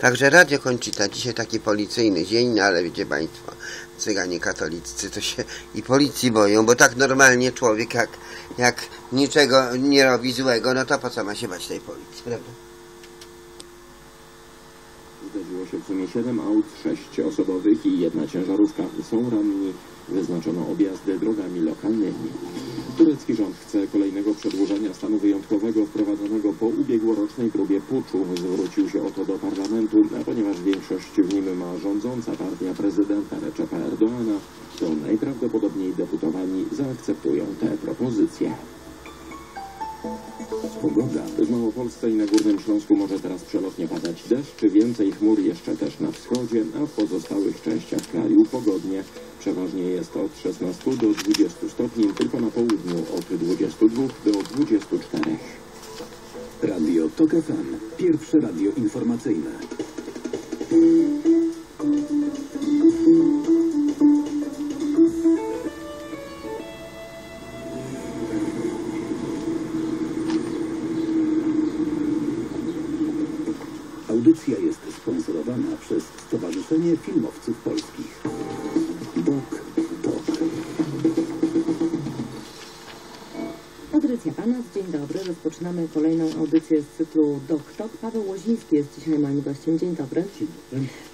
Także Radio Kończyta, dzisiaj taki policyjny dzień, no ale wiecie Państwo, cyganie katolicy to się i policji boją, bo tak normalnie człowiek jak, jak niczego nie robi złego, no to po co ma się bać tej policji, prawda? Zdarzyło się w sumie 7 aut, 6 osobowych i jedna ciężarówka. Są ranni. Wyznaczono objazdy drogami lokalnymi. Turecki rząd chce kolejnego przedłużenia stanu wyjątkowego wprowadzonego po ubiegłorocznej próbie puczu. Zwrócił się o to do parlamentu, a ponieważ większość w nim ma rządząca partia prezydenta Recepa Erdoana, to najprawdopodobniej deputowani zaakceptują tę propozycję. Pogoda. W Małopolsce i na Górnym Śląsku może teraz przelotnie padać deszcz, więcej chmur jeszcze też na wschodzie, a w pozostałych częściach kraju pogodnie. Przeważnie jest od 16 do 20 stopni, tylko na południu od 22 do 24. Radio TOK FM. Pierwsze radio informacyjne. Audycja jest sponsorowana przez Stowarzyszenie Filmowców Polskich. Dok Tok. Patrycja Panas, dzień dobry. Rozpoczynamy kolejną audycję z cyklu Dok Tok. Paweł Łoziński jest dzisiaj moim gościem. Dzień dobry.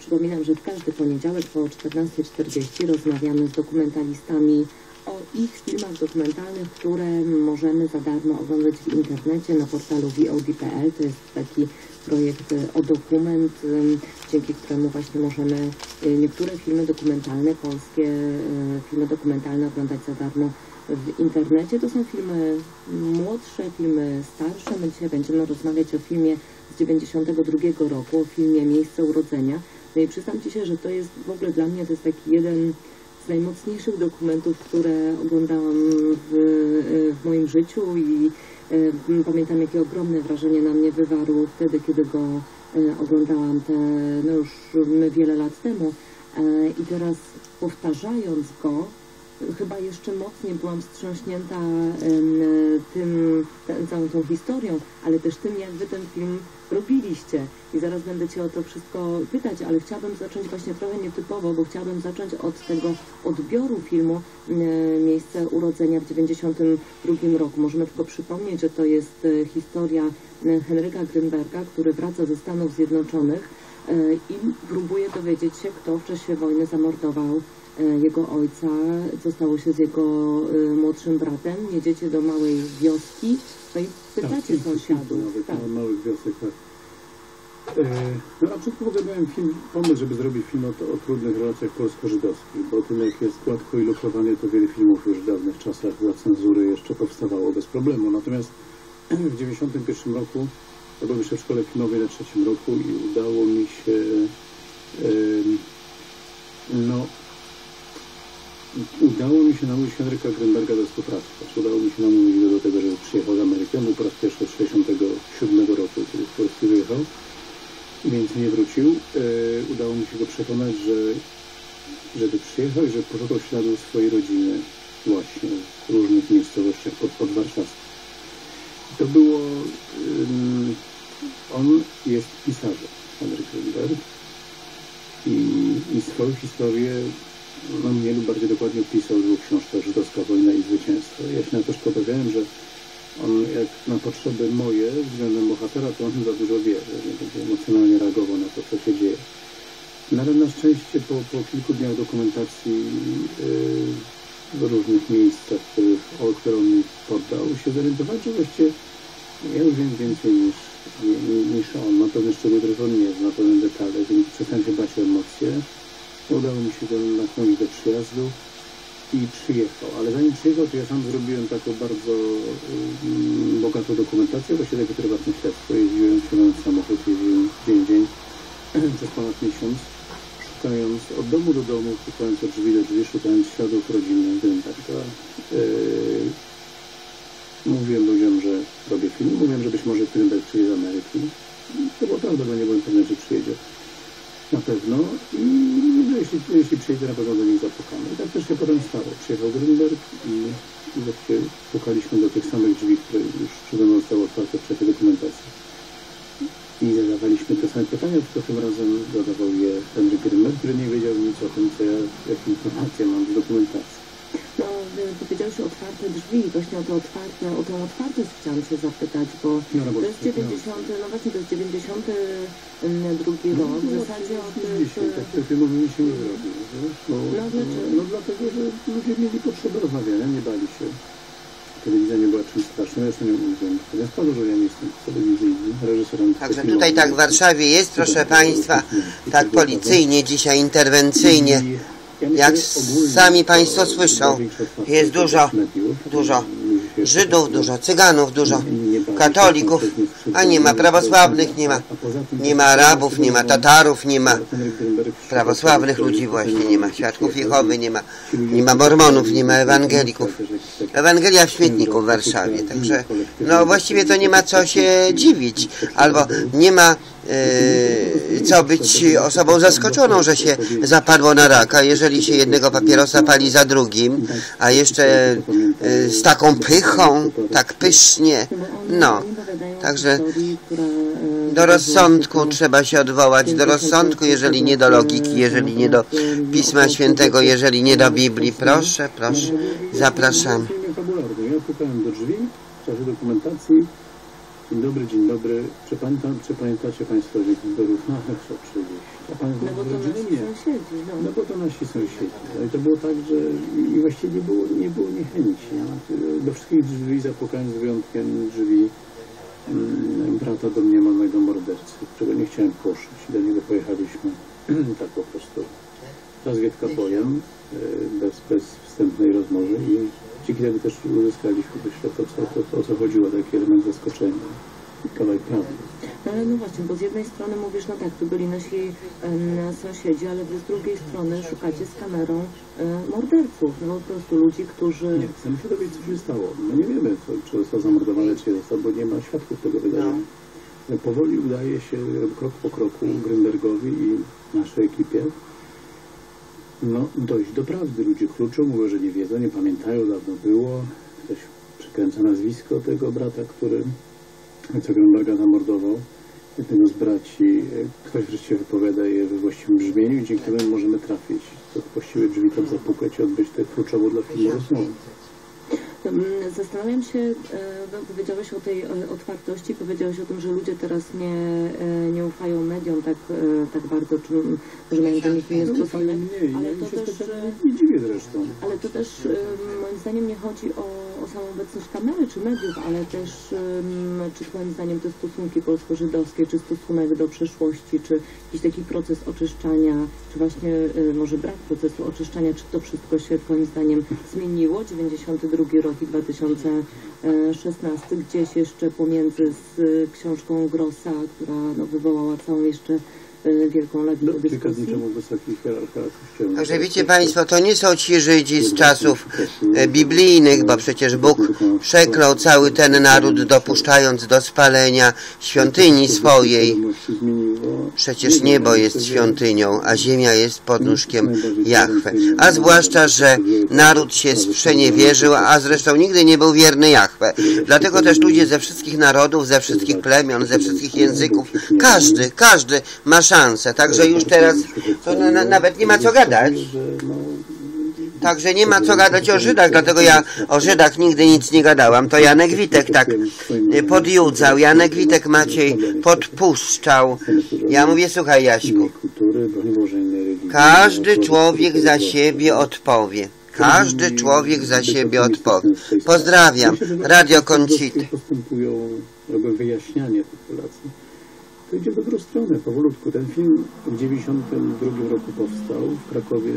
Przypominam, że w każdy poniedziałek po 14.40 rozmawiamy z dokumentalistami o ich filmach dokumentalnych, które możemy za darmo oglądać w internecie na portalu VOD.pl. To jest taki projekt e, o dokument, em, dzięki któremu właśnie możemy e, niektóre filmy dokumentalne, polskie e, filmy dokumentalne oglądać za darmo w internecie. To są filmy młodsze, filmy starsze. My dzisiaj będziemy rozmawiać o filmie z 92 roku, o filmie Miejsce urodzenia. No i przyznam Ci się, że to jest w ogóle dla mnie to jest taki jeden z najmocniejszych dokumentów, które oglądałam w, w moim życiu i e, pamiętam jakie ogromne wrażenie na mnie wywarł wtedy, kiedy go e, oglądałam te, no już wiele lat temu. E, i teraz powtarzając go chyba jeszcze mocniej byłam wstrząśnięta tym, całą tą historią, ale też tym, jak wy ten film robiliście. I zaraz będę cię o to wszystko pytać, ale chciałabym zacząć właśnie trochę nietypowo, bo chciałabym zacząć od tego odbioru filmu Miejsce urodzenia w 92 roku. Możemy tylko przypomnieć, że to jest e, historia e, Henryka Grünberga, który wraca ze Stanów Zjednoczonych e, i próbuje dowiedzieć się, kto w czasie wojny zamordował jego ojca, co stało się z jego e, młodszym bratem. Jedziecie do małej wioski, no i pytacie sąsiadów. Nawet Tak. małych wiosek, tak. E, no, na początku w ogóle miałem film, pomysł, żeby zrobić film o, o trudnych relacjach polsko-żydowskich, bo o tym jak jest gładko ilustrowany, to wiele filmów już w dawnych czasach za cenzury jeszcze powstawało bez problemu. Natomiast w 91 roku, ja byłem jeszcze w szkole filmowej na trzecim roku i udało mi się no udało mi się namówić Henryka Grünberga do współpracy. Znaczy, udało mi się namówić go do tego, żeby przyjechał z Ameryki. On był po raz pierwszy od 67 roku, kiedy z Polski wyjechał, więc nie wrócił. E, udało mi się go przekonać, że żeby przyjechał i żeby poszukał śladów swojej rodziny właśnie w różnych miejscowościach pod, pod Warszawą. To było... on jest pisarzem, Henryk Grünberg i, i swoją historię no, mniej lub bardziej dokładnie opisał w książkach Żydowska wojna i zwycięstwo. Ja się na to obawiałem, że on jak na potrzeby moje względem bohatera, to on za dużo wie, że będzie emocjonalnie reagował na to, co się dzieje. No ale na szczęście po, po kilku dniach dokumentacji yy, w różnych miejscach, których, o które on mi poddał, się zorientowałem, że właściwie ja już wiem więcej niż, ni- niż on. Ma pewne szczegóły, których on nie zna, pewne detale, więc przestałem się bać o emocje. Udało mi się go nakłonić do przyjazdu i przyjechał. Ale zanim przyjechał, to ja sam zrobiłem taką bardzo um, bogatą dokumentację, właściwie takie prywatne śledztwo. Jeździłem, w samochód, jeździłem dzień dzień przez ponad miesiąc, szukając od domu do domu, szukając od drzwi do drzwi, szukając śladów rodziny Grünberga. Yy, mówiłem ludziom, że robię film, mówiłem, że być może Grünberg przyjedzie z Ameryki. To było prawda, bo nie byłem pewien, czy przyjedzie na pewno i no, jeśli, jeśli przyjedzie, na pewno do nich zapukamy. I tak też się potem stało. Przyjechał Grünberg i, i pukaliśmy do tych samych drzwi, które już przede mną zostały otwarte w czasie dokumentacji. I zadawaliśmy te same pytania, tylko tym razem zadawał je Henryk Grymer, który nie wiedział nic o tym, co ja, jakie informacje mam z dokumentacji. No, powiedziałeś o otwarte drzwi, właśnie o to otwarte, o tę otwartość chciałam się zapytać, bo No, no, to jest 90, no właśnie to jest 92 rok, w zasadzie od. Dzisiaj tak te filmowy mi się nie zrobił, wiesz? Bo, No, dlaczego? no dlatego, że ludzie mieli potrzebę rozmawiania, nie bali się. Telewizja nie była czymś strasznym, ja jeszcze nie mówiłem. Ja spadł, że ja nie jestem telewizyjny, reżyserem Także tutaj tak w Warszawie jest, proszę Państwa, tak policyjnie, dzisiaj interwencyjnie. Jak sami Państwo słyszą, jest dużo, dużo Żydów, dużo Cyganów, dużo katolików, a nie ma prawosławnych, nie ma, nie ma Arabów, nie ma Tatarów, nie ma prawosławnych ludzi właśnie, nie ma świadków Jehowy, nie ma, nie ma mormonów, nie ma ewangelików. Ewangelia w śmietniku w Warszawie, także no właściwie to nie ma co się dziwić, albo nie ma e, co być osobą zaskoczoną, że się zapadło na raka, jeżeli się jednego papierosa pali za drugim, a jeszcze e, z taką pychą, tak pysznie, no, także do rozsądku trzeba się odwołać, do rozsądku, jeżeli nie do logiki, jeżeli nie do Pisma Świętego, jeżeli nie do Biblii. Proszę, proszę, zapraszam. Pukałem do drzwi w czasie dokumentacji. Dzień dobry, dzień dobry. Czy, pamiętam, czy pamiętacie Państwo Wiktorów? No, ach, oczywiście. A Pan No bo to nasi nie. sąsiedzi, no. No bo to nasi sąsiedzi. No i to było tak, że i właściwie nie było, nie było niechęci. Do wszystkich drzwi zapukałem z wyjątkiem drzwi mm, brata domniemanego mordercy, którego nie chciałem poszyć. Do niego pojechaliśmy tak po prostu rozwiedka bojem, y, bez, bez wstępnej rozmowy i temu też uzyskaliśmy to, to, o co chodziło, taki element zaskoczenia. Kawałek prawdy. No ale no właśnie, bo z jednej strony mówisz, no tak, to byli nasi em, sąsiedzi, ale wy z drugiej strony szukacie z kamerą e, morderców, no po prostu ludzi, którzy... Nie, chcemy się dowiedzieć, co się stało. My nie wiemy, co, czy został zamordowany, czy nie został, bo nie ma świadków tego wydarzenia. No. Powoli udaje się krok po kroku Grünbergowi i naszej ekipie no, dojść do prawdy. Ludzie kluczą, mówią, że nie wiedzą, nie pamiętają, dawno było. Ktoś przykręca nazwisko tego brata, który co Grünberga zamordował. Jednego z braci. Ktoś wreszcie wypowiada je we właściwym brzmieniu i dzięki temu możemy trafić do właściwych drzwi, tam zapukać i odbyć tę kluczową dla filmu rozmowę. Zastanawiam się, e, bo powiedziałeś o tej e, otwartości, powiedziałeś o tym, że ludzie teraz nie, e, nie ufają mediom tak, tak bardzo, czy że mają do nich inny No, ale to też, nie dziwię zresztą. ale to też moim zdaniem nie chodzi o, o samą obecność kamery czy mediów, ale też czy twoim zdaniem te stosunki polsko-żydowskie, czy stosunek do przeszłości, czy jakiś taki proces oczyszczania, czy właśnie może brak procesu oczyszczania, czy to wszystko się twoim zdaniem zmieniło? 92 rok i 2016, gdzieś jeszcze pomiędzy z e, książką Grossa, która no, wywołała całą jeszcze wielką przykazniczemu wysokich hierarchach kościoła. Także wiecie Państwo, to nie są ci Żydzi z czasów e, biblijnych, bo przecież Bóg przeklął cały ten naród, dopuszczając do spalenia świątyni swojej. Przecież niebo jest świątynią, a ziemia jest podnóżkiem Jahwe. A zwłaszcza, że naród się sprzeniewierzył, a zresztą nigdy nie był wierny Jahwe. Dlatego też ludzie ze wszystkich narodów, ze wszystkich plemion, ze wszystkich języków, każdy, każdy ma szansę. Także już teraz to na, na, nawet nie ma co gadać. Także nie ma co gadać o Żydach, dlatego ja o Żydach nigdy nic nie gadałam. To Janek Witek tak y, podjudzał, Janek Witek Maciej podpuszczał. Ja mówię, słuchaj Jaśku, każdy człowiek za siebie odpowie. Każdy człowiek za siebie odpowie. Pozdrawiam. Radio robią wyjaśnianie populacji. Idzie w dobrą stronę, powolutku. Ten film w 92 roku powstał w Krakowie.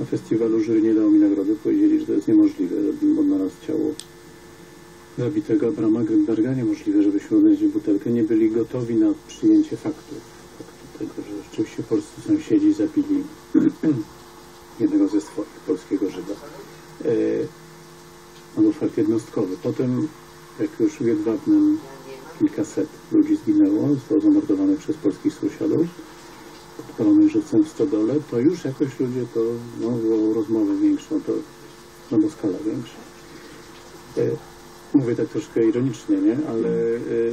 Na festiwalu jury nie dało mi nagrody. Powiedzieli, że to jest niemożliwe, odnalazł ciało zabitego Abrama Grünberga. Niemożliwe, żebyśmy odnaleźli butelkę. Nie byli gotowi na przyjęcie faktów. Faktu tego, że rzeczywiście polscy sąsiedzi zabili jednego ze swoich, polskiego Żyda. E, no był fakt jednostkowy. Potem, jak już w Jedwabnem kilkaset ludzi zginęło, zostało zamordowanych przez polskich sąsiadów, podpalonych żywcem w stodole, to już jakoś ludzie to no, było rozmowę większą, to no skala większa. E, mówię tak troszkę ironicznie, nie? Ale y,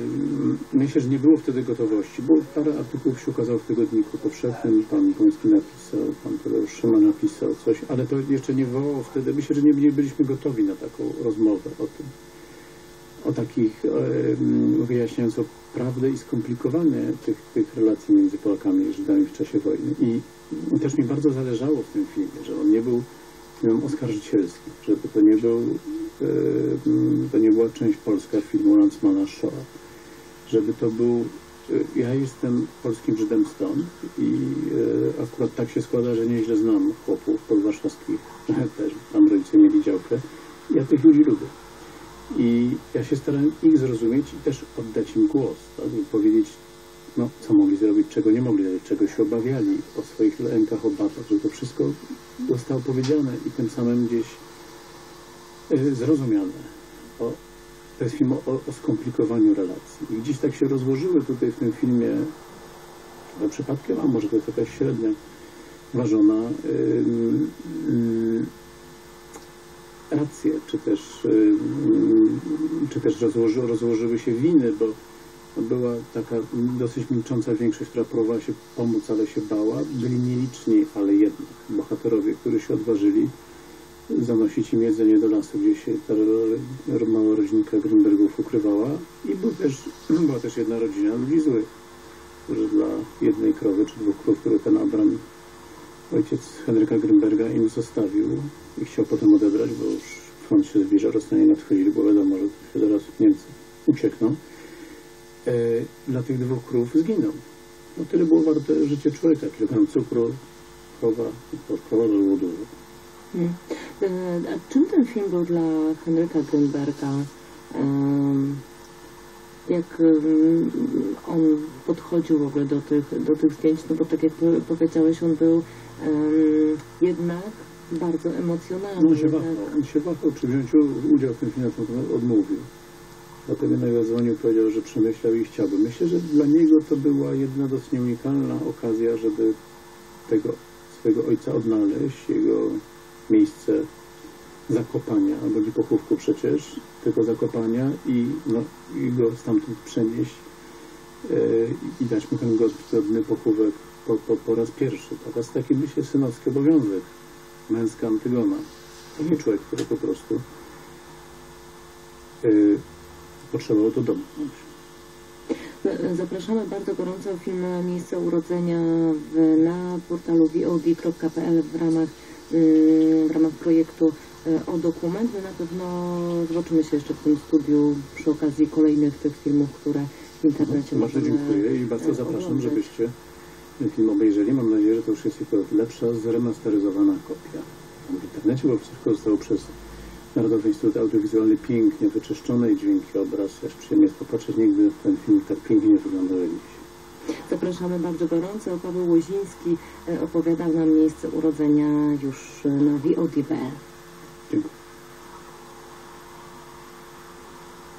myślę, że nie było wtedy gotowości, bo parę artykułów się ukazało w tygodniku powszechnym, pan Bąski napisał, pan Tadeusz Szyma napisał coś, ale to jeszcze nie wywołało wtedy, myślę, że nie byliśmy gotowi na taką rozmowę o tym. O takich e, wyjaśniającą prawdę i skomplikowanie tych, tych relacji między Polakami i Żydami w czasie wojny. I też mi bardzo zależało w tym filmie, że on nie był filmem oskarżycielskim, żeby to nie był to nie była część polska filmu Landsmana Shoah, żeby to był e, ja jestem polskim Żydem stąd i e, akurat tak się składa, że nieźle znam chłopów podwarszawskich, też tam rodzice mieli działkę. Ja tych ludzi lubię. I ja się starałem ich zrozumieć i też oddać im głos, tak? I powiedzieć, no, co mogli zrobić, czego nie mogli czego się obawiali, o swoich lękach, obatach, żeby to wszystko zostało powiedziane i tym samym gdzieś e, zrozumiane. O, to jest film o, o skomplikowaniu relacji. I gdzieś tak się rozłożyły tutaj w tym filmie, no przypadkiem, a może to jest jakaś średnia ważona, racje, czy też, ym, czy też rozłoży, rozłożyły się winy, bo była taka dosyć milcząca większość, która próbowała się pomóc, ale się bała. Byli nieliczni, ale jednak bohaterowie, którzy się odważyli zanosić im jedzenie do lasu, gdzie się ta mała rodzinka Grünbergów ukrywała. I był też, była też jedna rodzina ludzi złych, którzy dla jednej krowy czy dwóch krów, które ten Abram, ojciec Henryka Grünberga im zostawił i chciał potem odebrać, bo już front się zbliża, Rosjanie nadchodzili, bo wiadomo, że zaraz Niemcy uciekną. E, dla tych dwóch krów zginął. No tyle było warte życie człowieka. Kilogram cukru, krowa, krowa to było dużo. Mm. E, A czym ten film był dla Henryka Grünberga? Em, Jak em, on podchodził w ogóle do tych, do tych zdjęć? No bo tak jak po- powiedziałeś, on był jednak bardzo emocjonalny. No on się wahał, on się wahał, czy wziąć udział w tym filmie, to odmówił. Dlatego jednak zadzwonił, powiedział, że przemyślał i chciałby. Myślę, że dla niego to była jedna dosyć unikalna okazja, żeby tego swojego ojca odnaleźć, jego miejsce zakopania, albo nie pochówku przecież, tego zakopania i, no, i go stamtąd przenieść e, i dać mu ten godny pochówek po, po, po raz pierwszy. Tak? A taki, myślę, synowski obowiązek męska Antygona. To nie człowiek, który po prostu yy, potrzebował to domknąć. E, Zapraszamy bardzo gorąco film Miejsce Urodzenia w, na portalu vod.pl w ramach, mm, w ramach projektu e, o dokument. My na pewno zobaczymy się jeszcze w tym studiu przy okazji kolejnych tych filmów, które w internecie Bardzo możemy dziękuję i bardzo zapraszam, oglądać. żebyście film obejrzeli. Mam nadzieję, że to już jest tylko lepsza, zremasteryzowana kopia. Tam w internecie, bo wszystko zostało przez Narodowy Instytut Audiowizualny pięknie wyczyszczone i dźwięki, obraz. Aż przyjemnie jest popatrzeć, nigdy ten film tak pięknie nie wyglądał jak dziś. Zapraszamy bardzo gorąco. Paweł Łoziński e, opowiadał nam miejsce urodzenia już e, na VOD.pl. Dziękuję.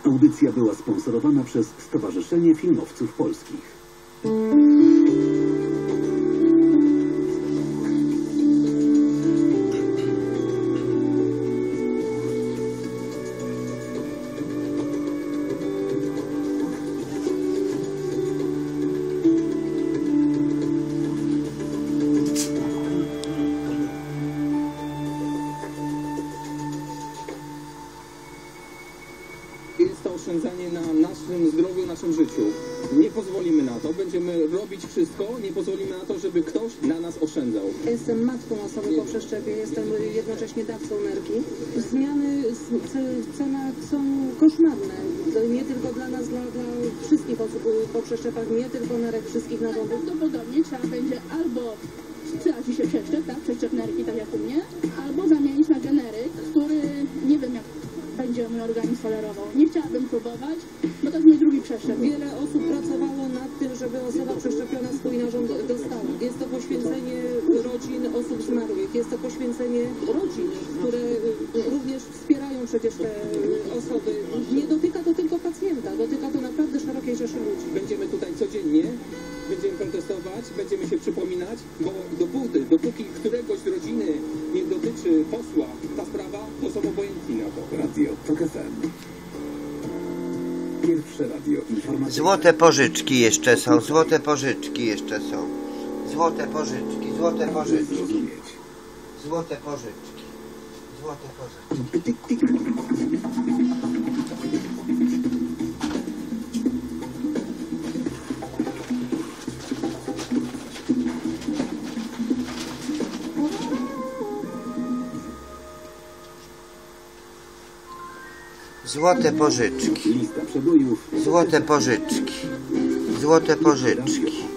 Audycja była sponsorowana przez Stowarzyszenie Filmowców Polskich. Życiu. Nie pozwolimy na to, będziemy robić wszystko, nie pozwolimy na to, żeby ktoś na nas oszczędzał. Jestem matką osoby po przeszczepie, jestem jednocześnie dawcą nerki. Zmiany w cenach są koszmarne. To Nie tylko dla nas, dla, dla wszystkich osób po przeszczepach, nie tylko nerek, wszystkich narządów. Prawdopodobnie trzeba będzie albo przyda ci się przeszczep, tak, przeszczep nerki, tak jak u mnie, albo zamienić na generyk, który nie wiem jak będzie mój organizm tolerował. Poświęcenie rodzin osób zmarłych, jest to poświęcenie rodzin, które również wspierają przecież te y, osoby. Nie dotyka to tylko pacjenta, dotyka to naprawdę szerokiej rzeszy ludzi. Będziemy tutaj codziennie, będziemy protestować, będziemy się przypominać, bo dopóty, dopóki któregoś z rodziny nie dotyczy posła ta sprawa, to są obojętni na to. Radio TOK FM. Pierwsze radio informacyjne. Złote pożyczki jeszcze są, złote pożyczki jeszcze są. Złote pożyczki, złote pożyczki, złote pożyczki. Złote pożyczki. Złote pożyczki, złote pożyczki, złote pożyczki.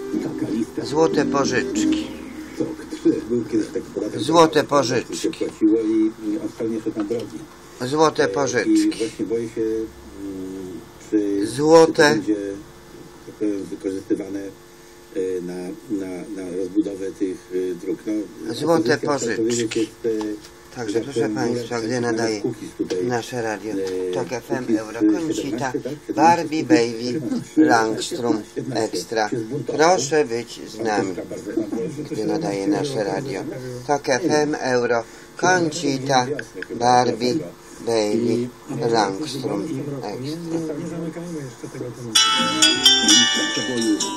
Złote pożyczki, Tok 3. Był kiedyś taki podatek. Złote pożyczki. złote pożyczki. właśnie boję się, mm, czy, Złote. tak wykorzystywane e, na, na, na rozbudowę tych e, dróg. No, Złote pożyczki. E, Także że proszę Państwa, gdy nadaje nasze radio e, Tok FM Cookies, Euro e, Concita 17, tak? 17, Barbie Baby 17, Langstrom 17, Extra. Proszę być z nami gdy nadaje nasze radio Tok FM Euro Concita Barbie Baby Langstrom Extra Nie zamykajmy jeszcze tego tematu. Lista przebojów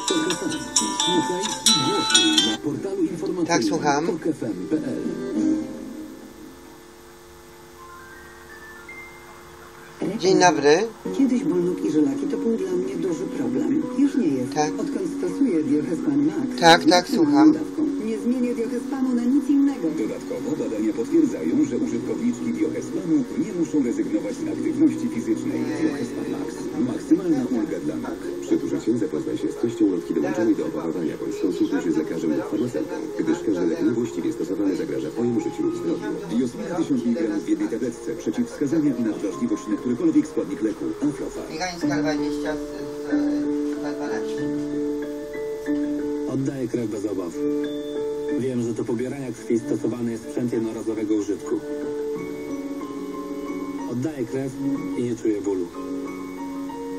Dzień dobry Kiedyś bolnuki żelaki to był dla mnie duży problem. Już nie jest. Tak. Odkąd stosuję Diohespan Max. Tak, tak, słucham. dawką. Nie zmienię Diohespanu na nic innego. Dodatkowo badania potwierdzają, że użytkowniczki Biohespanu nie muszą rezygnować z aktywności fizycznej. Biohespan Max. Maksymalna ulga dla nóg. Przed użyciem zapoznaj się z treścią ulotki dołączonej do opakowania bądź skonsultuj się z lekarzem lub farmaceutą, gdyż każdy lek niewłaściwie stosowany zagraża Twojemu życiu lub zdrowiu. Diosmina 1000 mg w jednej tabletce. Przeciwwskazania i nadwrażliwość na którykolwiek składnik leku. Aflofa. Michańska 20 12 Oddaję krew bez obaw. Wiem, że do pobierania krwi stosowany jest sprzęt jednorazowego użytku. Oddaję krew i nie czuję bólu.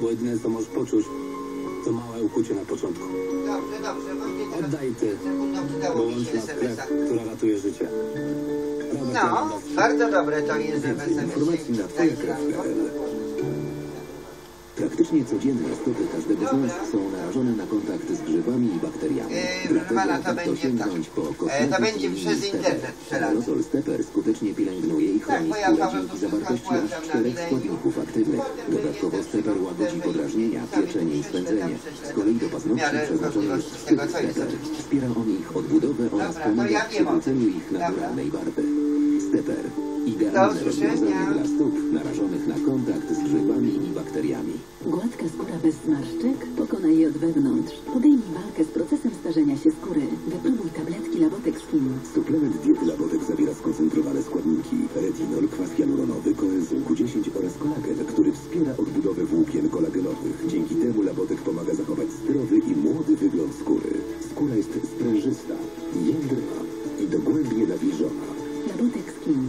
Bo jedyne co możesz poczuć, to małe ukucie na początku. Dobrze, dobrze, Oddaj ty, bo nas krew, która ratuje życie. Robert No, bardzo dobre to jest, że Więcej informacji na twojakrew.pl. Praktycznie codziennie stopy każdego z nas są narażone na kontakt z grzybami i bakteriami. Yy, proszę Dlatego pana, to warto będzie sięgnąć tak. po E, kosmetyk to będzie i przez internet przelane. Aerozol Stepper skutecznie pielęgnuje i Tak, chroni bo ja skórę dzięki wszystko zawartości aż na czterech składników aktywnych. Potem Dodatkowo jeszcze łagodzi podrażnienia, sami pieczenie i spędzenie. tam Z kolei do w paznokci miarę przeznaczony jest możliwości tego, sztyk co jest Stepper. oczywiście. Wspiera on ich odbudowę oraz Dobra, to pomaga w wiem o tym. przywróceniu ich naturalnej barwy. Stepper. Idealne rozwiązanie dla stóp narażonych na kontakt z grzybami i bakteriami. Gładka skóra bez zmarszczek? Pokonaj je od wewnątrz. Podejmij walkę z procesem starzenia się skóry. Wypróbuj tabletki Labotex Skin. Suplement diety Labotek zawiera skoncentrowane składniki retinol, kwas hialuronowy, koenzym Q10 oraz kolagen, który wspiera odbudowę włókien kolagenowych. Dzięki temu Labotek pomaga zachować zdrowy i młody wygląd skóry. Skóra jest sprężysta, jędrna i dogłębnie nawilżona. Labotex Skin.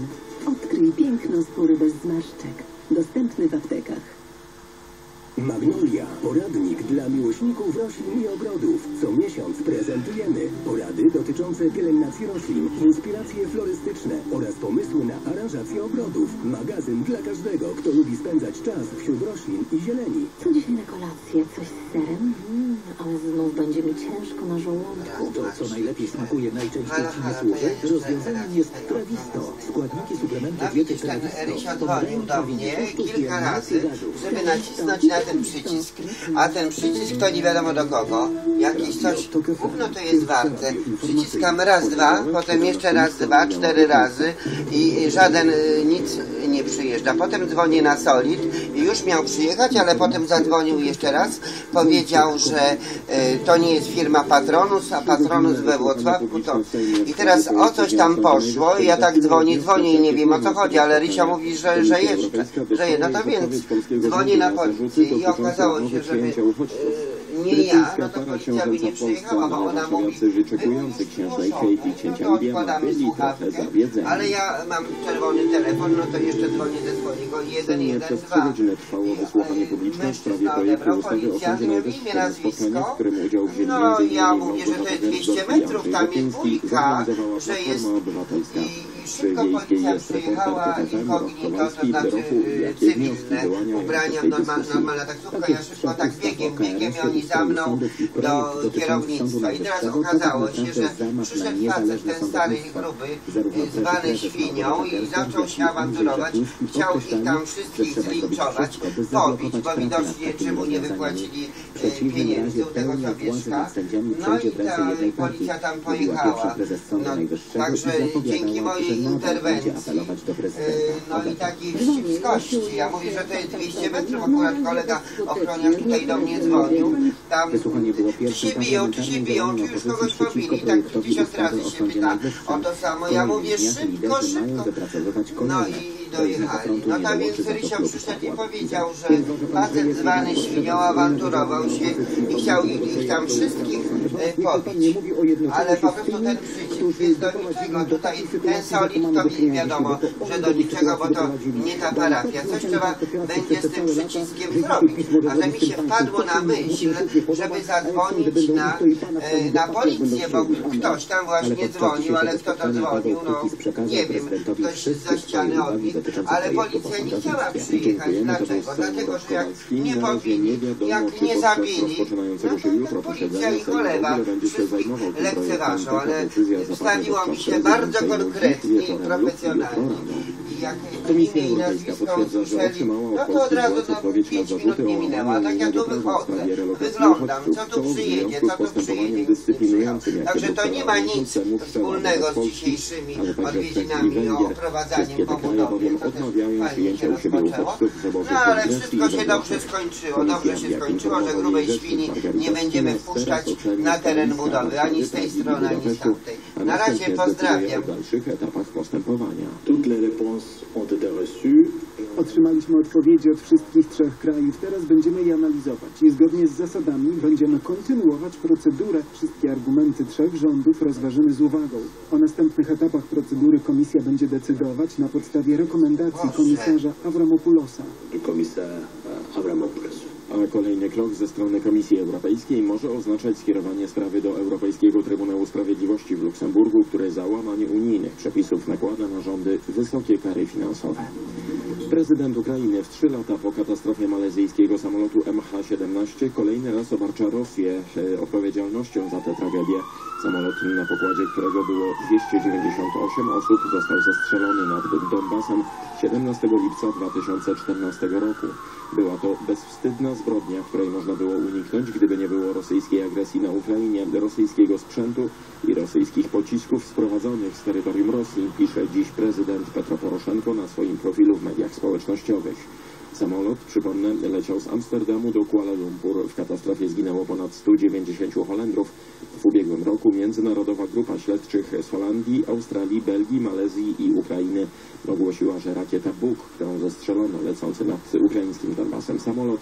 Odkryj piękno skóry bez zmarszczek. Dostępny w aptekach. Magnolia, poradnik dla miłośników roślin i ogrodów. Co miesiąc prezentujemy porady dotyczące pielęgnacji roślin, inspiracje florystyczne oraz pomysły na aranżację ogrodów. Magazyn dla każdego, kto lubi spędzać czas wśród roślin i zieleni. Co dzisiaj na kolację? Coś z serem? Mm, ale znów będzie mi ciężko na żołądku. To, co najlepiej smakuje, najczęściej Ci nie służy. Rozwiązaniem jest. Trawisto. Składniki suplementu diety Trawisto pomagają trawieniu kilka tłuszczu, razy, gazu. żeby nacisnąć na ten przycisk. A ten przycisk to nie wiadomo do kogo. Jakiś coś, gówno to jest warte. Przyciskam raz, dwa, potem jeszcze raz, dwa, cztery razy i żaden y, nic nie przyjeżdża. Potem dzwonię na Solid już miał przyjechać, ale potem zadzwonił jeszcze raz. Powiedział, że y, to nie jest firma Patronus, a Patronus we Włocławku to... I teraz o coś tam poszło i ja tak dzwonię, dzwonię i nie wiem o co chodzi, ale Rysia mówi, że, że jeszcze, że je. No to więc dzwonię na policję i okazało się, że e, nie ja, no to policja by nie przyjechała, bo ona mówi, wyczekujący Katie, księcia no Williama byli trochę zawiedzeni. ale ja mam czerwony telefon, no to jeszcze dzwonię ze swojego Wcześniej przez trzy 112. godziny trwało wysłuchanie publiczne w sprawie projektu ustawy o Sądzie Najwyższym. Spotkanie, w którym udział wzięli No ja mówię, że to jest 200 Gwiazdowska i metrów, tam jest dwójka, że jest Obywatelska. I szybko policja przyjechała TVP incognito, to znaczy wnioski, cywilne, ubrania normal, normalna taksówka, ja szybko tak biegiem, biegiem i oni za mną i do kierownictwa. i teraz okazało się, że przyszedł facet ten stary i sądownictwo. gruby, zwany świnią i zaczął i się awanturować, chciał ich tam wszystkich zlinczować, pobić, bo widocznie nad czy mu nie wypłacili przeciwnym pieniędzy u tego sędziami No i ta policja tam pojechała. No, także i dzięki mojej interwencji, będzie apelować do prezydenta. Yy, No i takiej wścibskości. Ja mówię, że to jest 200 metrów. Akurat kolega ochroniarz tutaj do mnie dzwonił. Tam czy się biją, czy się biją, czy już kogoś pobili. Tak tysiąc razy się pyta o to samo. Ja mówię szybko, szybko. No i dojechali. No tam więc Rysio przyszedł i powiedział, że facet zwany świnią awanturował się i chciał ich tam wszystkich e, pobić. Ale po prostu ten przycisk jest do niczego. Tutaj ten solid to mi wiadomo, że do niczego, bo to nie ta parafia. Coś trzeba będzie z tym przyciskiem zrobić. A że mi się wpadło na myśl, żeby zadzwonić na, e, na policję, bo ktoś tam właśnie dzwonił, ale kto to dzwonił, no nie wiem, ktoś za ściany odbił, ale policja nie chciała przyjechać. Dlaczego? Dlatego, że jak nie pobili, jak nie zabili, no to policja ich olewa, wszystkich lekceważą, ale stawiło mi się bardzo konkretnie i profesjonalnie. Jak imię i nazwisko usłyszeli, no to od razu no, 5 minut nie minęło. A tak ja tu wychodzę, wyglądam, co tu przyjedzie, co tu przyjedzie, przyjechał. Także to nie ma nic wspólnego z dzisiejszymi odwiedzinami o oprowadzaniem po budowie. To też fajnie się rozpoczęło. No ale wszystko się dobrze skończyło. Dobrze się skończyło, że grubej świni nie będziemy wpuszczać na teren budowy, ani z tej strony, ani z tamtej. Na razie pozdrawiam. dalszych etapach postępowania. Toutes les réponses. Otrzymaliśmy odpowiedzi od wszystkich trzech krajów. Teraz będziemy je analizować i zgodnie z zasadami będziemy kontynuować procedurę. Wszystkie argumenty trzech rządów rozważymy z uwagą. O następnych etapach procedury komisja będzie decydować na podstawie rekomendacji komisarza commissaire euh, Avramopoulos. A kolejny krok ze strony Komisji Europejskiej może oznaczać skierowanie sprawy do Europejskiego Trybunału Sprawiedliwości w Luksemburgu, który za łamanie unijnych przepisów nakłada na rządy wysokie kary finansowe. Prezydent Ukrainy w trzy lata po katastrofie malezyjskiego samolotu MH17 kolejny raz obarcza Rosję e, odpowiedzialnością za tę tragedię. Samolot, na pokładzie którego było 298 osób, został zestrzelony nad Donbasem 17 lipca 2014 roku. Była to bezwstydna zbrodnia, której można było uniknąć, gdyby nie było rosyjskiej agresji na Ukrainie, rosyjskiego sprzętu i rosyjskich pocisków sprowadzonych z terytorium Rosji, pisze dziś prezydent Petro Poroszenko na swoim profilu w mediach społecznościowych. Samolot, przypomnę, leciał z Amsterdamu do Kuala Lumpur. W katastrofie zginęło ponad 190 Holendrów. W ubiegłym roku międzynarodowa grupa śledczych z Holandii, Australii, Belgii, Malezji i Ukrainy ogłosiła, że rakieta Buk, którą zestrzelono lecący nad ukraińskim Donbasem samolot,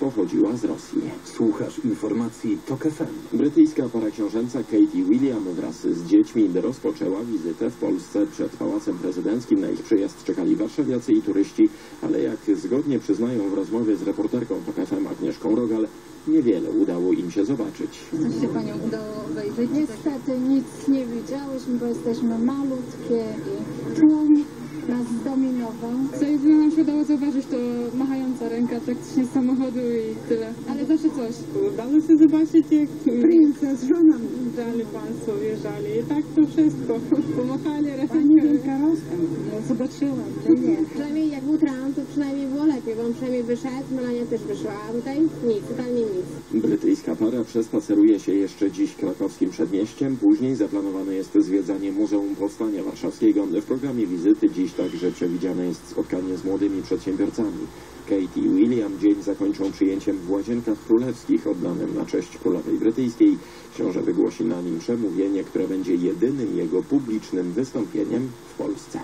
pochodziła z Rosji. Słuchasz informacji TOK FM. Brytyjska para książęca Katie William wraz z dziećmi rozpoczęła wizytę w Polsce przed Pałacem Prezydenckim. Na ich przyjazd czekali warszawiacy i turyści, ale jak zgodnie przyznają w rozmowie z reporterką TOK FM Agnieszką Rogal, niewiele udało im się zobaczyć. Co się Panią udało obejrzeć? Niestety nic nie widziałyśmy, bo jesteśmy malutkie i tłum nas zdominował. Co jedyne nam się udało zauważyć, to machająca ręka praktycznie z samochodu i tyle. Ale zawsze coś. Udało się zobaczyć, jak princess, żona wjeżdżali Państwo, wjeżdżali i tak to wszystko. Pomachali Pani rękę. Wielkanoska, No, zobaczyłam. nie. Przynajmniej jak był Trump, to przynajmniej było lepiej, bo on przynajmniej wyszedł, Melania też wyszła, a tutaj nic, totalnie nic. Brytyjska para przespaceruje się jeszcze dziś krakowskim przedmieściem. Później zaplanowane jest zwiedzanie Muzeum Powstania Warszawskiego. W programie wizyty dziś także przewidziane jest spotkanie z młodymi przedsiębiorcami. Katie i William dzień zakończą przyjęciem w Łazienkach Królewskich oddanym na cześć królowej brytyjskiej. Książę wygłosi na nim przemówienie, które będzie jedynym jego publicznym wystąpieniem w Polsce.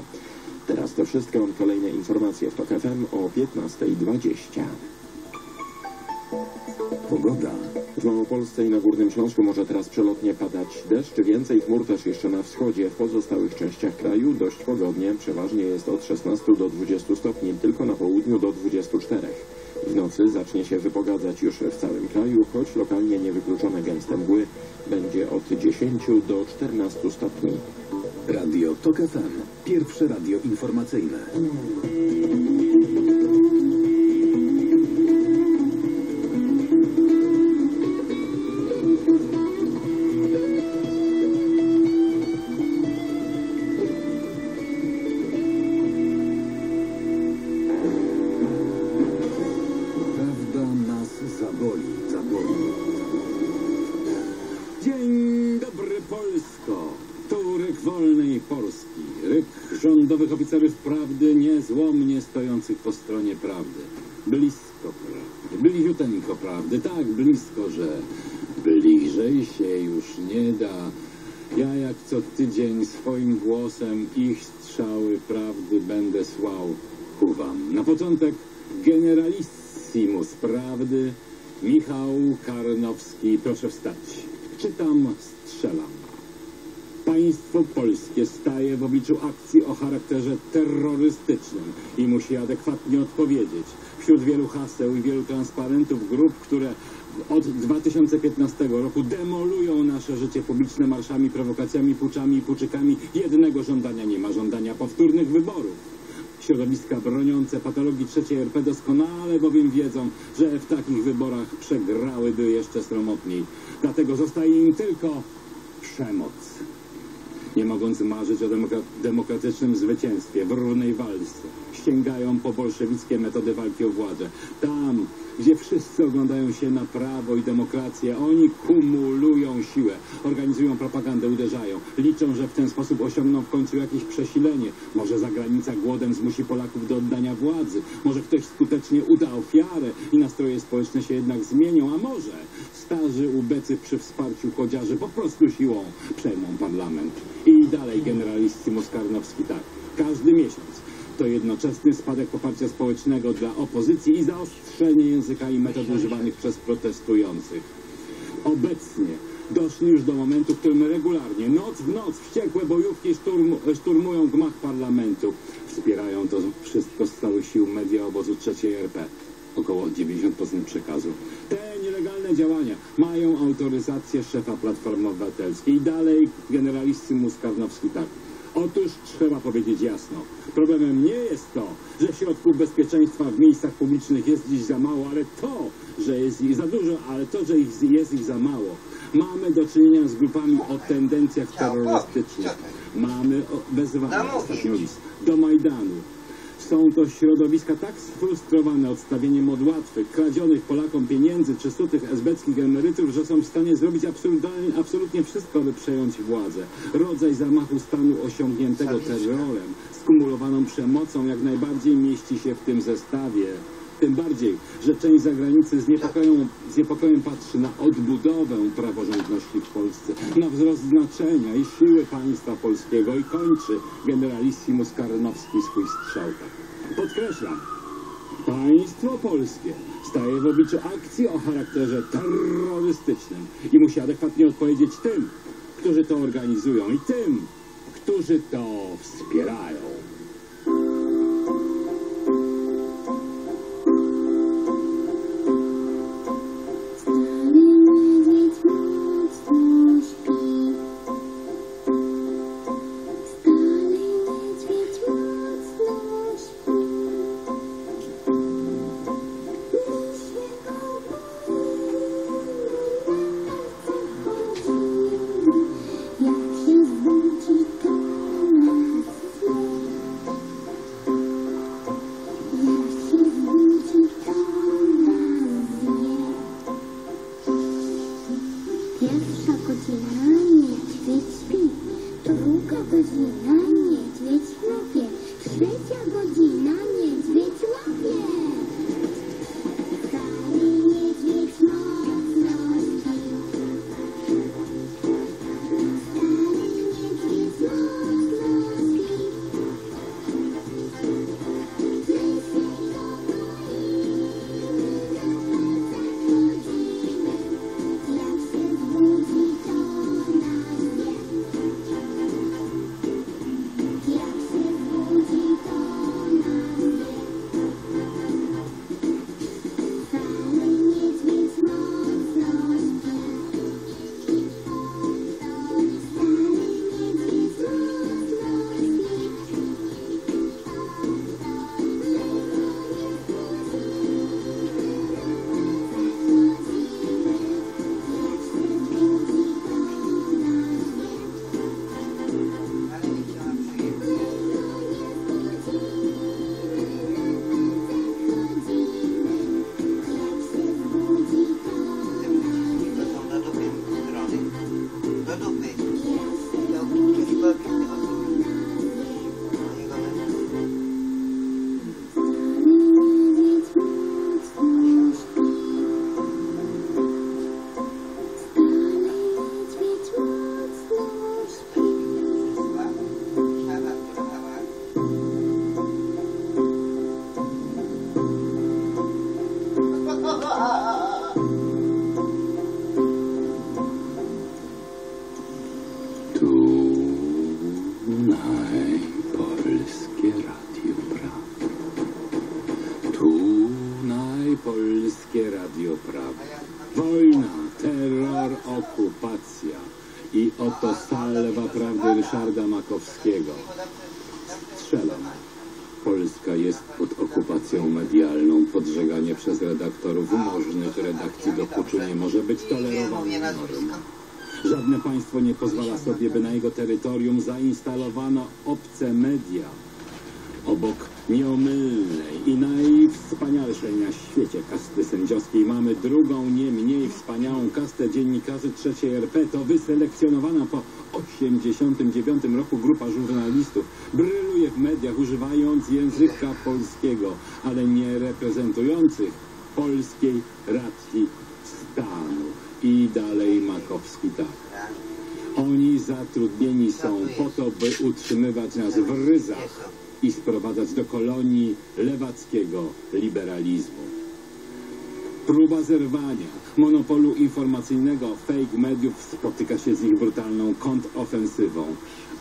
Teraz to wszystko. Kolejne informacje w TOK FM o 15.20. Pogoda. W Małopolsce i na Górnym Śląsku może teraz przelotnie padać deszcz. Więcej chmur też jeszcze na wschodzie. W pozostałych częściach kraju dość pogodnie. Przeważnie jest od 16 do 20 stopni, tylko na południu do 24. W nocy zacznie się wypogadzać już w całym kraju, choć lokalnie niewykluczone gęste mgły będzie od 10 do 14 stopni. Radio TOK FM. Pierwsze radio informacyjne. Po stronie prawdy. Blisko prawdy, bliziuteńko prawdy, tak blisko, że bliżej się już nie da. Ja jak co tydzień swoim głosem ich strzały prawdy będę słał ku wam. Na początek generalissimus prawdy Michał Karnowski, proszę wstać. Czytam, strzelam. Państwo polskie staje w obliczu akcji o charakterze terrorystycznym i musi adekwatnie odpowiedzieć. Wśród wielu haseł i wielu transparentów grup, które od 2015 roku nasze życie publiczne marszami, prowokacjami, puczami i puczykami, jednego żądania nie ma, żądania powtórnych wyborów. Środowiska broniące patologii trzeciej RP doskonale bowiem wiedzą, że w takich wyborach przegrałyby jeszcze sromotniej. Dlatego zostaje im tylko przemoc. Nie mogąc marzyć o demokra demokratycznym zwycięstwie w równej walce, sięgają po bolszewickie metody walki o władzę. Tam, gdzie wszyscy oglądają się na prawo i demokrację, oni kumulują siłę, organizują propagandę, uderzają. Liczą, że w ten sposób osiągną w końcu jakieś przesilenie. Może zagranica głodem zmusi Polaków do oddania władzy. Może ktoś skutecznie uda ofiarę i nastroje społeczne się jednak zmienią. A może starzy ubecy przy wsparciu chodziarzy po prostu siłą przejmą parlament. I dalej generalissimus Karnowski tak. Każdy miesiąc to jednoczesny spadek poparcia społecznego dla opozycji i zaostrzenie języka i metod używanych przez protestujących. Obecnie doszli już do momentu, w którym regularnie, noc w noc, wściekłe bojówki szturmu, szturmują gmach parlamentu. Wspierają to wszystko z całych sił media obozu trzeciej RP. Około 90% przekazu. Te nielegalne działania mają autoryzację szefa Platformy Obywatelskiej. Dalej generalissimus Karnowski tak. Otóż trzeba powiedzieć jasno. Problemem nie jest to, środków bezpieczeństwa w miejscach publicznych jest dziś za mało, ale to, że jest ich za dużo, ale to, że ich, jest ich za mało. Mamy do czynienia z grupami o tendencjach terrorystycznych. Mamy wezwania, ostatnio do Majdanu. Są to środowiska tak sfrustrowane odstawieniem od łatwych, kradzionych Polakom pieniędzy czy sutych esbeckich emerytur, że są w stanie zrobić absolutnie, absolutnie wszystko, by przejąć władzę. Rodzaj zamachu stanu osiągniętego terrorem, skumulowaną przemocą jak najbardziej mieści się w tym zestawie. Tym bardziej, że część zagranicy z niepokojem, z niepokojem patrzy na odbudowę praworządności w Polsce, na wzrost znaczenia i siły państwa polskiego i kończy generalissimus Karnowski swój strzał. Podkreślam, państwo polskie staje w obliczu akcji o charakterze terrorystycznym i musi adekwatnie odpowiedzieć tym, którzy to organizują i tym, którzy to wspierają. Kastę dziennikarzy trzeciej RP. To wyselekcjonowana po 89 roku grupa żurnalistów bryluje w mediach używając języka polskiego, ale nie reprezentujących polskiej racji stanu. I dalej Makowski tak. Oni zatrudnieni są po to, by utrzymywać nas w ryzach i sprowadzać do kolonii lewackiego liberalizmu. Próba zerwania monopolu informacyjnego fake mediów spotyka się z ich brutalną kontrofensywą.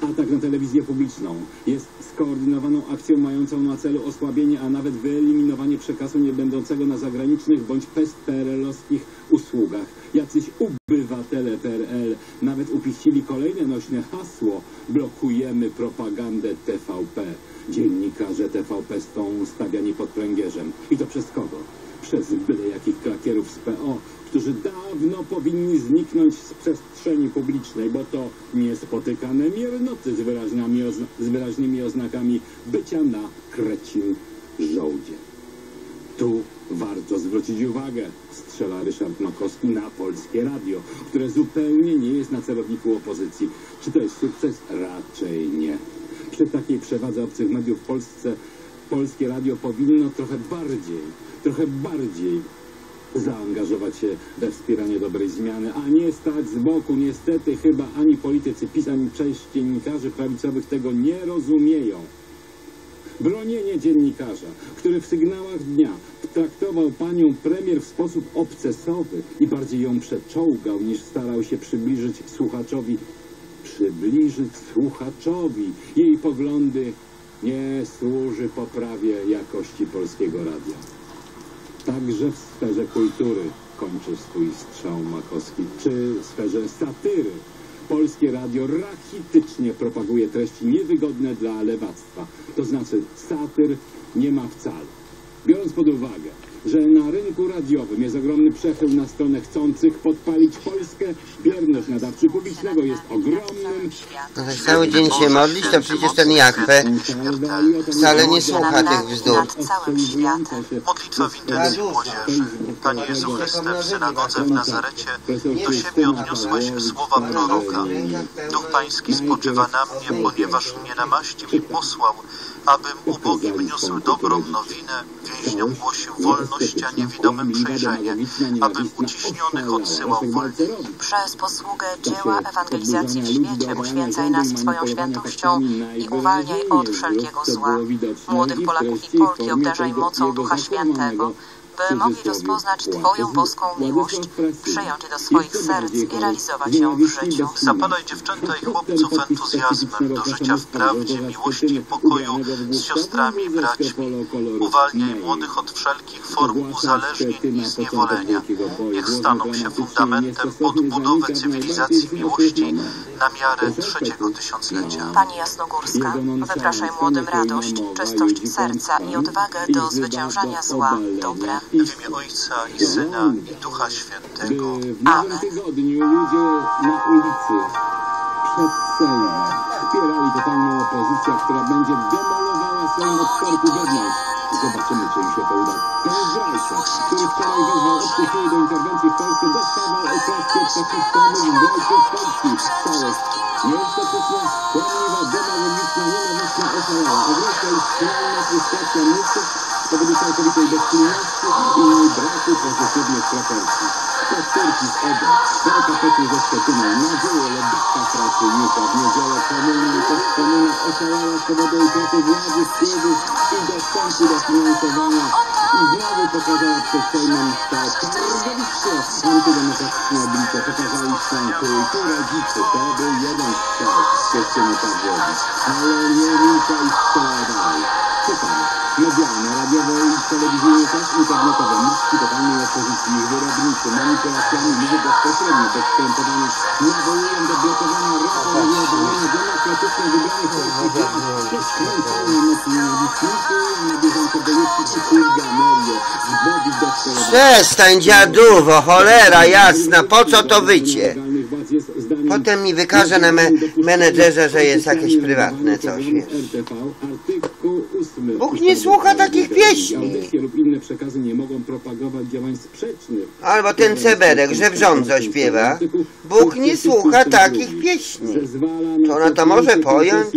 Atak na telewizję publiczną jest skoordynowaną akcją mającą na celu osłabienie, a nawet wyeliminowanie przekazu nie będącego na zagranicznych bądź PEST-PRL-owskich usługach. Jacyś obywatele PRL nawet upiścili kolejne nośne hasło blokujemy propagandę TVP. Dziennikarze TVP są stawiani pod pręgierzem. I to przez kogo? Przez byle jakich klakierów z PO, którzy dawno powinni zniknąć z przestrzeni publicznej, bo to niespotykane miernoty z, wyraźnymi z wyraźnymi oznakami bycia na krecim żołdzie. Tu warto zwrócić uwagę, strzela Ryszard Makowski na Polskie Radio, które zupełnie nie jest na celowniku opozycji. Czy to jest sukces? Raczej nie. Przy takiej przewadze obcych mediów w Polsce Polskie Radio powinno trochę bardziej, trochę bardziej zaangażować się we wspieranie dobrej zmiany, a nie stać z boku. Niestety chyba ani politycy PiS, ani część dziennikarzy prawicowych tego nie rozumieją. Bronienie dziennikarza, który w sygnałach dnia traktował panią premier w sposób obcesowy i bardziej ją przeczołgał, niż starał się przybliżyć słuchaczowi, przybliżyć słuchaczowi jej poglądy, nie służy poprawie jakości polskiego radia. Także w sferze kultury kończy swój strzał Makowski, czy w sferze satyry. Polskie radio rachitycznie propaguje treści niewygodne dla lewactwa. To znaczy satyr nie ma wcale. Biorąc pod uwagę, że na rynku radiowym jest ogromny przechył na stronę chcących podpalić Polskę, bierność nadawcy publicznego jest ogromnym. No tak cały dzień się modlić, to przecież ten Jachwę wcale nie słucha tych bzdur. Modlitwa w intencji młodzieży. Panie Jezu Chryste, w synagodze w Nazarecie do siebie odniosłeś słowa proroka. Duch Pański spoczywa na mnie, ponieważ mnie namaścił i posłał, abym ubogim niósł dobrą nowinę, więźniom głosił wolność, a niewidomym przejrzenie, abym uciśnionych odsyłał wolniej. Przez posługę dzieła ewangelizacji w świecie uświęcaj nas swoją świętością i uwalniaj od wszelkiego zła. Młodych Polaków i Polki obdarzaj mocą Ducha Świętego, by mogli rozpoznać Twoją boską miłość, przyjąć do swoich serc i realizować ją w życiu. Zapalaj dziewczęta i chłopców entuzjazmem do życia w prawdzie, miłości i pokoju z siostrami i braćmi. Uwalnij młodych od wszelkich form uzależnień i zniewolenia. Niech staną się fundamentem odbudowy cywilizacji miłości na miarę trzeciego tysiąclecia. Pani Jasnogórska, wypraszaj młodym radość, czystość serca i odwagę do zwyciężania zła dobrem. W imię Ojca i Syna i Ducha Świętego. W nowym tygodniu ludzie na ulicy przed Sejmem wspierali totalną opozycję, która będzie demolowała Sejm od korku wewnątrz. Zobaczymy, czy im się to uda. Koniec Grajca, który wczoraj wezwał obce siły do interwencji w Polsce, dostawał oklaskę faszystami zbrojców Polski. Całość nieostateczna, kłamliwa, demagogiczna, nienawistna oszalała. Agresja i skrajna frustracja miejsców z powodu całkowitej bezczynności i braku pozytywnych proporcji. Powtórki z Edo, walka petu ze Szczeciną, nadzieje ledaka pracy Juka, w niedzielę komuna i postkomuna oszalała z powodu utraty władzy, wpływów i dostępu do finansowania. I znowu pokazała przed Sejmem to targowisko antydemokratyczne oblicze, pokazali sądy i tu rodzice, to był jeden strzał, Krystyny Pawłowicz. ale nie i strzela dalej. Czytam. Medialne, radiowe i telewizyjne internetowe, totalnej opozycji, wyrobnicy, manipulacjami bezpośrednio, bez skrępowanych, nawołują do blokowania ruchu i demokratycznie wybranych polskich władz. Na do. Przestań dziaduwo, cholera jasna, po co to wycie? Potem mi wykaże na me menedżerze, że jest jakieś prywatne coś. Bóg nie słucha takich pieśni. Albo ten ceberek, że wrząco śpiewa. Bóg nie słucha takich pieśni. To ona to może pojąć?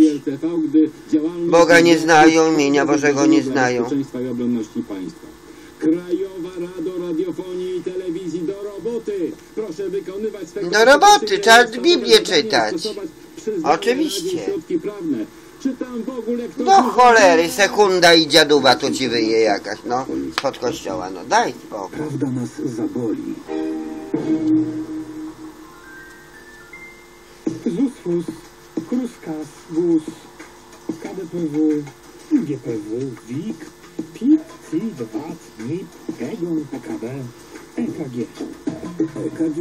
Boga nie znają, imienia Bożego nie znają. Krajowa Radiofonii i Telewizji roboty. Proszę wykonywać swe Do roboty, trzeba Biblię czytać. Oczywiście. Do cholery, sekunda i dziaduba tu ci wyje jakaś, no, spod kościoła, no daj spokój. Prawda nas zaboli. ZUS-FUS, KRUS-KAS, GUS, KDPW, GPW, WIK, PIT, CIT, VAT, NIP, EGON, PKB, EKG. EKG.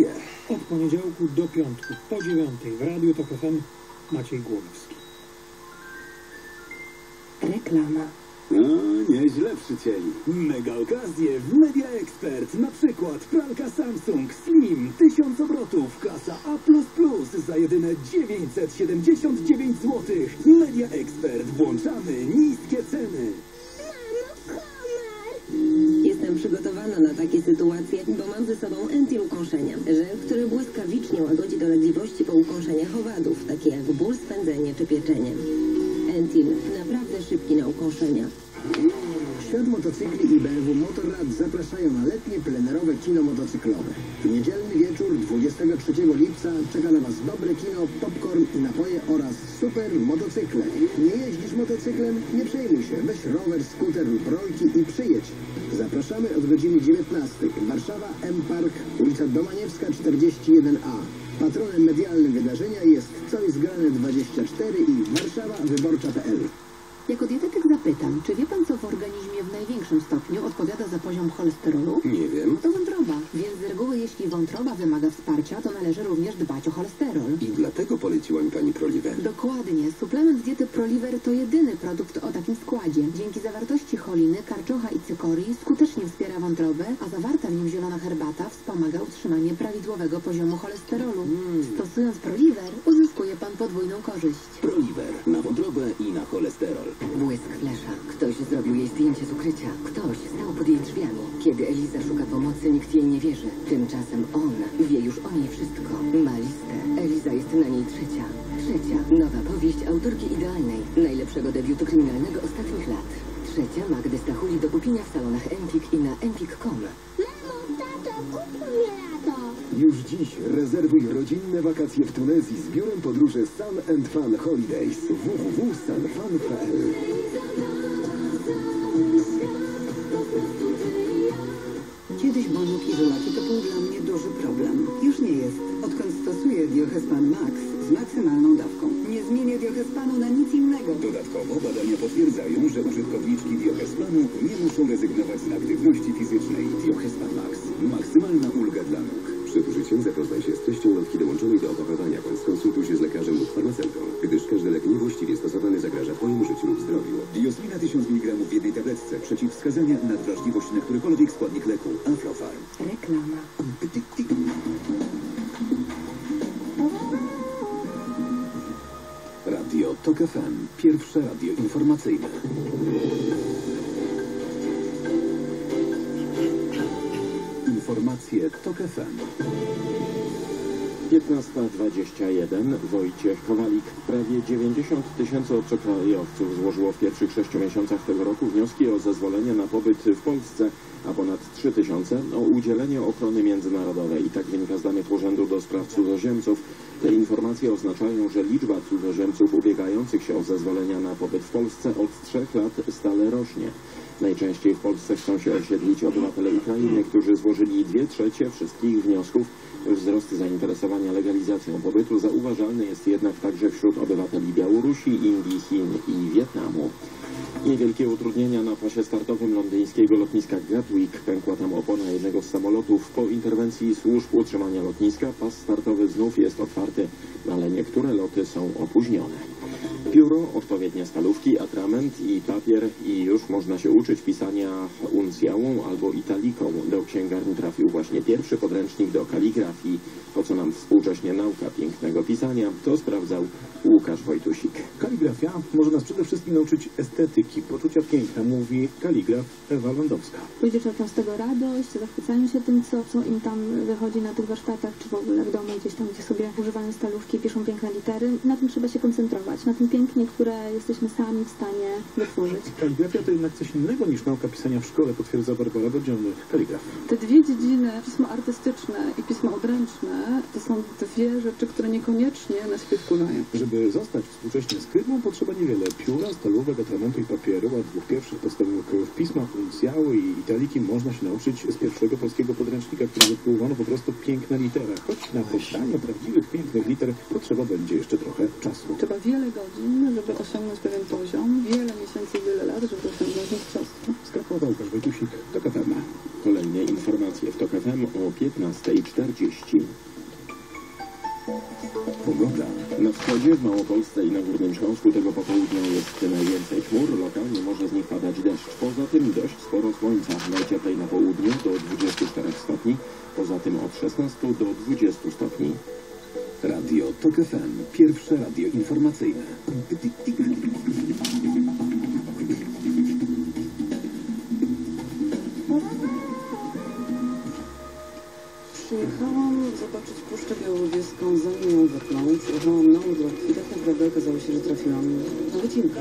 Od poniedziałku do piątku po dziewiątej w Radiu TOK FM Maciej Głogowski. Reklama. No, nieźle przycięli. Mega okazje w Media Expert. Na przykład pralka Samsung Slim 1000 obrotów, klasa A++ za jedyne 979 zł. Media Expert. Włączamy niskie ceny. Jestem przygotowana na takie sytuacje, bo mam ze sobą Entil ukąszenia. Żel, który błyskawicznie łagodzi dolegliwości po ukąszeniach owadów, takie jak ból, spędzenie czy pieczenie. Entil, naprawdę szybki na ukąszenia. Świat motocykli i BMW Motorrad zapraszają na letnie plenerowe kino motocyklowe. W niedzielny wieczór 23 lipca czeka na Was dobre kino, popcorn i napoje oraz super motocykle. Nie jeździsz motocyklem? Nie przejmuj się. Weź rower, skuter lub rolki i przyjedź. Zapraszamy od godziny 19. Warszawa M-Park, ulica Domaniewska 41A. Patronem medialnym wydarzenia jest Coś Zgrane 24 i Warszawa Wyborcza.pl. Jako dietetyk zapytam, czy wie pan, co w organizmie w największym stopniu odpowiada za poziom cholesterolu? Nie wiem. To wątroba, więc z reguły jeśli wątroba wymaga wsparcia, to należy również dbać o cholesterol. I dlatego poleciła mi pani Proliver. Dokładnie. Suplement diety Proliver to jedyny produkt o takim składzie. Dzięki zawartości choliny, karczocha i cykorii skutecznie wspiera wątrobę, a zawarta w nim zielona herbata wspomaga utrzymanie prawidłowego poziomu cholesterolu. Stosując Proliver uzyskuje pan podwójną korzyść. Proliver na wątrobę i na cholesterol. Błysk flesza. Ktoś zrobił jej zdjęcie z ukrycia. Ktoś stał pod jej drzwiami. Kiedy Eliza szuka pomocy, nikt jej nie wierzy. Tymczasem on wie już o niej wszystko. Ma listę. Eliza jest na niej trzecia. Trzecia. Nowa powieść autorki idealnej. Najlepszego debiutu kryminalnego ostatnich lat. Trzecia Magdy Stachuli do kupienia w salonach Empik i na empik.com. Już dziś rezerwuj rodzinne wakacje w Tunezji z biurem podróży Sun and Fun Holidays www.sunfun.pl Kiedyś boluk i żelaki to był dla mnie duży problem. Już nie jest. Odkąd stosuję Diohespan Max z maksymalną dawką. Nie zmienię Diohespanu na nic innego. Dodatkowo badania potwierdzają, że użytkowniczki Diohespanu nie muszą rezygnować z aktywności fizycznej. Diohespan Max. Maksymalna ulga dla nóg. Przed użyciem zapoznaj się z treścią lotki dołączonej do opakowania, bądź skonsultuj się z lekarzem lub farmaceutą, gdyż każdy lek niewłaściwie stosowany zagraża Twojemu życiu lub zdrowiu. Dioslina 1000 mg w jednej tabletce. Przeciwwskazania na wrażliwość na którykolwiek składnik leku. Aflofarm. Reklama. Radio TOK FM. Pierwsze radio informacyjne. Informacje TOK FM. 15.21 Wojciech Kowalik. Prawie 90 tysięcy obcokrajowców złożyło w pierwszych sześciu miesiącach tego roku wnioski o zezwolenie na pobyt w Polsce, a ponad 3 tysiące o udzielenie ochrony międzynarodowej. I tak wynika z danych Urzędu do Spraw Cudzoziemców. Te informacje oznaczają, że liczba cudzoziemców ubiegających się o zezwolenia na pobyt w Polsce od trzech lat stale rośnie. Najczęściej w Polsce chcą się osiedlić obywatele Ukrainy, którzy złożyli dwie trzecie wszystkich wniosków. Wzrost zainteresowania legalizacją pobytu zauważalny jest jednak także wśród obywateli Białorusi, Indii, Chin i Wietnamu. Niewielkie utrudnienia na pasie startowym londyńskiego lotniska Gatwick. Pękła tam opona jednego z samolotów. Po interwencji służb utrzymania lotniska pas startowy znów jest otwarty, ale niektóre loty są opóźnione. Pióro, odpowiednie stalówki, atrament i papier i już można się uczyć pisania uncjałą albo italiką. Do księgarni trafił właśnie pierwszy podręcznik do kaligrafii. Po co nam współcześnie nauka pięknego pisania, to sprawdzał Łukasz Wojtusik. Kaligrafia może nas przede wszystkim nauczyć estetyki, poczucia piękna, mówi kaligraf Ewa Landowska. Ludzie czerpią z tego radość, zachwycają się tym, co, co im tam wychodzi na tych warsztatach, czy w ogóle w domu gdzieś tam, gdzie sobie używają stalówki, piszą piękne litery. Na tym trzeba się koncentrować, na tym pięknie, które jesteśmy sami w stanie wytworzyć. Kaligrafia to jednak coś innego niż nauka pisania w szkole, potwierdza Barbara Bodziony, kaligraf. Te dwie dziedziny, pismo artystyczne i pismo odręczne, to są dwie rzeczy, które niekoniecznie na siebie wpływają. Żeby zostać współcześnie skrybą, potrzeba niewiele. Pióra, stalówek, atramentu i papieru, a dwóch pierwszych podstawowych krojów pisma, uncjały i italiki można się nauczyć z pierwszego polskiego podręcznika, który wypływano po prostu piękne litera. Choć na powstanie prawdziwych, pięknych liter potrzeba będzie jeszcze trochę czasu. Trzeba wiele godzin, żeby osiągnąć pewien poziom, wiele miesięcy, wiele lat, żeby osiągnąć mistrzostwo. Skrapował Łukasz Wojtusik, to FM. Kolejne informacje w TOK FM o 15.40. Pogoda. Na wschodzie, w Małopolsce i na Górnym Śląsku tego popołudnia jest najwięcej chmur, lokalnie może z nich padać deszcz. Poza tym dość sporo słońca. Najcieplej na południu do 24 stopni, poza tym od 16 do 20 stopni. Radio TOK FM. Pierwsze radio informacyjne. Przyjechałam zobaczyć Puszczę Białowieską, zanim ją wykląć. Jechałam na urlop i tak naprawdę okazało się, że trafiłam na wycinkę.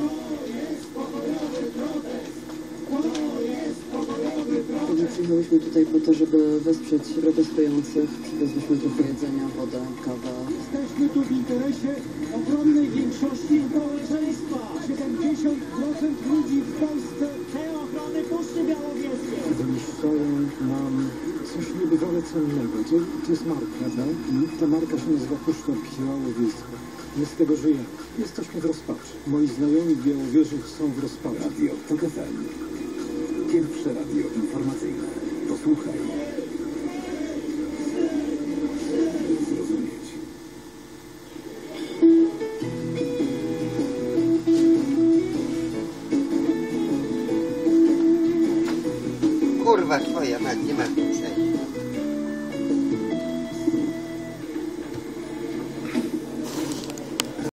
Także przyjechałyśmy tutaj po to, żeby wesprzeć protestujących. Przywezłyśmy trochę jedzenia, wodę, kawę. Jesteśmy tu w interesie ogromnej większości społeczeństwa. 70% ludzi w Polsce chce ochrony Puszczy Białowieskiej. Wyniszczają nam coś niebywale cennego. To, to jest marka, tak? Ta marka się nazywa Puszcza Białowieska. My z tego żyjemy. Jesteśmy w rozpaczy. Moi znajomi w Białowieży są w rozpaczy. Radio FM. Pierwsze radio informacyjne. Posłuchaj.